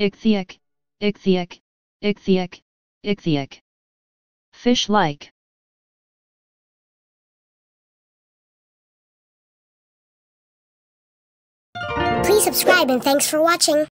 Ichthyic, ichthyic, ichthyic, ichthyic. Fish like. Please subscribe and thanks for watching.